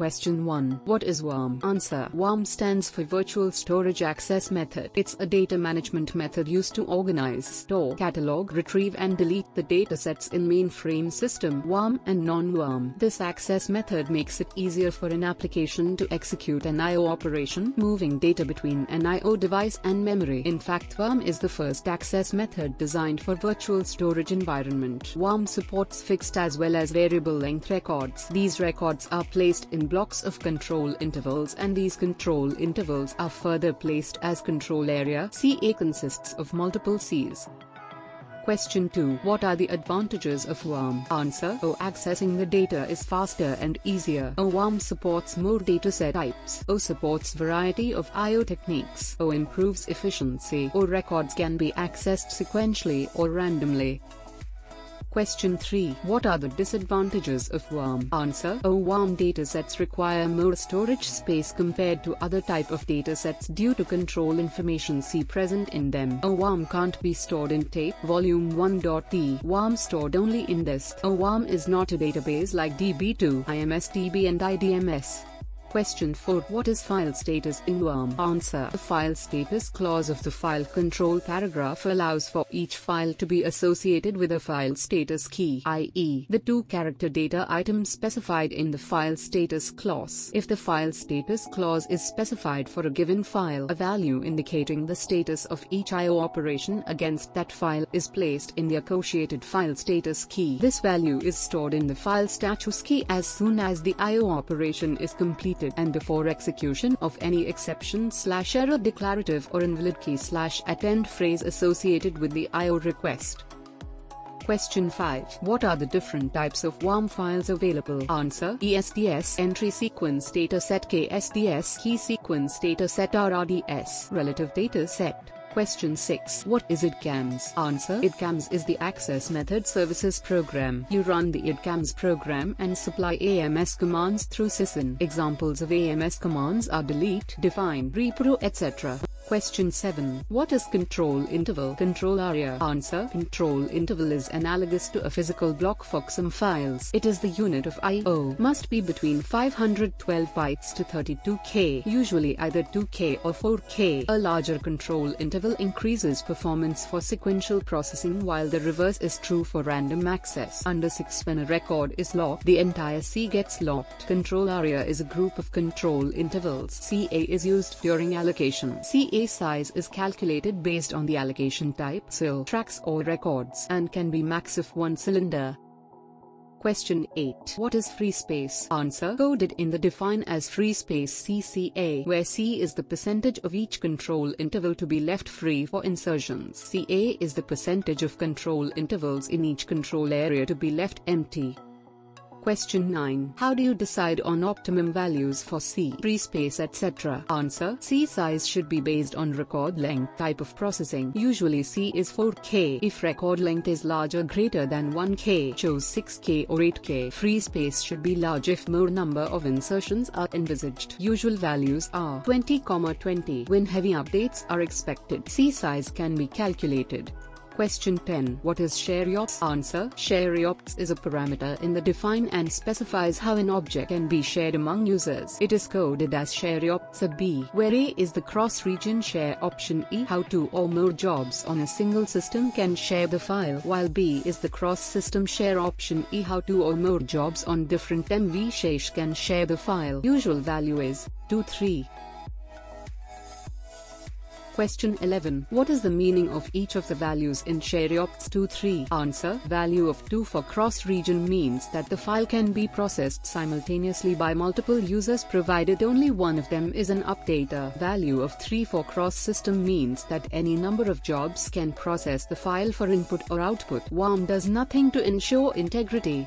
Question 1. What is VSAM? Answer. VSAM stands for Virtual Storage Access Method. It's a data management method used to organize, store, catalog, retrieve and delete the datasets in mainframe system VSAM and non-VSAM. This access method makes it easier for an application to execute an I.O. operation, moving data between an I.O. device and memory. In fact, VSAM is the first access method designed for virtual storage environment. VSAM supports fixed as well as variable length records. These records are placed in blocks of control intervals and these control intervals are further placed as control area. CA consists of multiple Cs. Question 2. What are the advantages of VSAM? Answer. O. Accessing the data is faster and easier. Oh, o. VSAM supports more dataset types. O. Supports variety of I.O. techniques. O. Improves efficiency. O. Records can be accessed sequentially or randomly. Question 3. What are the disadvantages of VSAM? Answer. Oh, VSAM datasets require more storage space compared to other type of datasets due to control information C present in them. A VSAM can't be stored in tape volume 1.t. VSAM stored only in disk. A VSAM is not a database like DB2, IMSDB and IDMS. Question 4. What is file status in VSAM? Answer. The file status clause of the file control paragraph allows for each file to be associated with a file status key, i.e., the two-character data item specified in the file status clause. If the file status clause is specified for a given file, a value indicating the status of each I.O. operation against that file is placed in the associated file status key. This value is stored in the file status key as soon as the I.O. operation is and before execution of any exception slash error declarative or invalid key slash append phrase associated with the IO request. Question 5. What are the different types of VSAM files available? Answer. ESDS Entry Sequence Dataset KSDS Key Sequence Dataset RRDS Relative Dataset Question 6. What is IDCAMS? Answer. IDCAMS is the Access Method Services Program. You run the IDCAMS program and supply AMS commands through SYSIN. Examples of AMS commands are delete, define, repro, etc. Question 7. What is control interval? Control area. Answer. Control interval is analogous to a physical block for VSAM files. It is the unit of I.O. Must be between 512 bytes to 32K, usually either 2K or 4K. A larger control interval increases performance for sequential processing while the reverse is true for random access. Under 6 when a record is locked, the entire C gets locked. Control area is a group of control intervals. CA is used during allocation. CA size is calculated based on the allocation type SIL tracks or records and can be max of one cylinder. Question 8. What is free space? Answer. Coded in the define as free space CCA, where C is the percentage of each control interval to be left free for insertions. CA is the percentage of control intervals in each control area to be left empty. Question 9. How do you decide on optimum values for C, free space etc.? Answer. C size should be based on record length type of processing. Usually C is 4K. If record length is larger greater than 1K, choose 6K or 8K. Free space should be large if more number of insertions are envisaged. Usual values are 20, 20 when heavy updates are expected. C size can be calculated. Question 10. What is shareOPS? Answer. shareOPS is a parameter in the define and specifies how an object can be shared among users. It is coded as shareOPS B, where A is the cross-region share option E, how two or more jobs on a single system can share the file, while B is the cross-system share option E, how two or more jobs on different MV shares can share the file. Usual value is 2, 3. Question 11. What is the meaning of each of the values in shareOPS 2.3? Answer. Value of 2 for cross-region means that the file can be processed simultaneously by multiple users provided only one of them is an updater. Value of 3 for cross-system means that any number of jobs can process the file for input or output. VSAM does nothing to ensure integrity.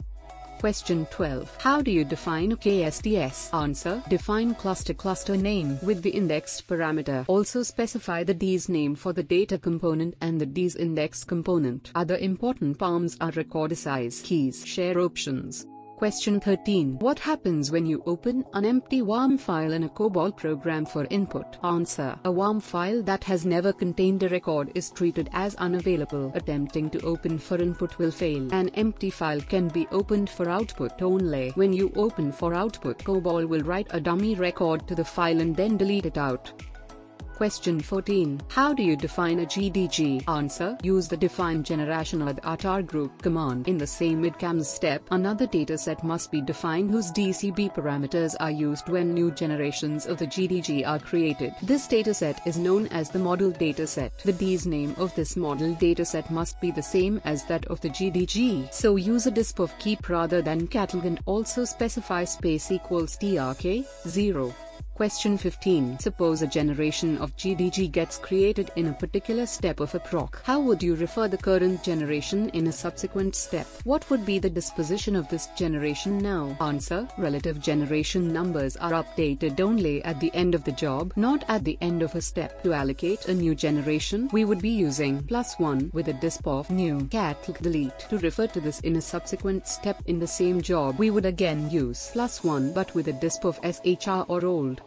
Question 12. How do you define a KSDS? Answer. Define cluster cluster name with the indexed parameter. Also specify the Ds name for the data component and the Ds index component. Other important parms are record size, keys, share options. Question 13. What happens when you open an empty VSAM file in a COBOL program for input? Answer. A VSAM file that has never contained a record is treated as unavailable. Attempting to open for input will fail. An empty file can be opened for output only. When you open for output, COBOL will write a dummy record to the file and then delete it out. Question 14. How do you define a GDG? Answer. Use the define generation data group command. In the same idcams step, another dataset must be defined whose DCB parameters are used when new generations of the GDG are created. This dataset is known as the model dataset. The D's name of this model dataset must be the same as that of the GDG. So use a disp of keep rather than catalog and also specify space equals trk 0. Question 15. Suppose a generation of GDG gets created in a particular step of a proc. How would you refer the current generation in a subsequent step? What would be the disposition of this generation now? Answer. Relative generation numbers are updated only at the end of the job, not at the end of a step. To allocate a new generation, we would be using plus 1 with a disp of new cat delete. To refer to this in a subsequent step in the same job, we would again use plus 1 but with a disp of SHR or old.